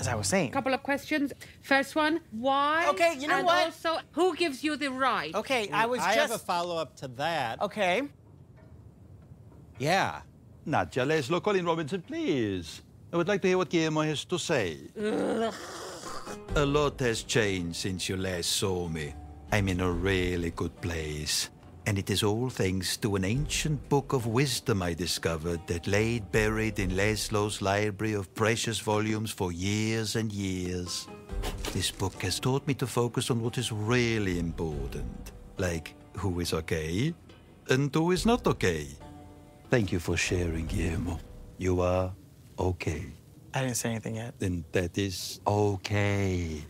as I was saying. Couple of questions. First one, why? Okay, you know and what? also, who gives you the right? Okay, I was I have a follow up to that. okay. Yeah. Nadja Laszlo, Colin Robinson, please. I would like to hear what Guillermo has to say. A lot has changed since you last saw me. I'm in a really good place. And it is all thanks to an ancient book of wisdom I discovered that laid buried in Laszlo's library of precious volumes for years and years. This book has taught me to focus on what is really important, like who is okay and who is not okay. Thank you for sharing, Guillermo. You are okay. I didn't say anything yet. Then that is okay.